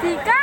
Chica.